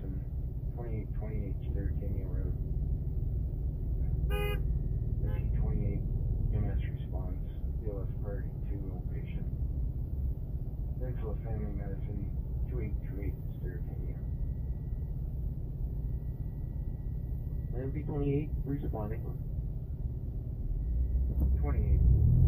Family 2828 Cherokee Road. NC28 MS response, BLS Priority 2, Old patient. Peninsula Family Medicine, 2828 Sterrettania. MP28 responding. 28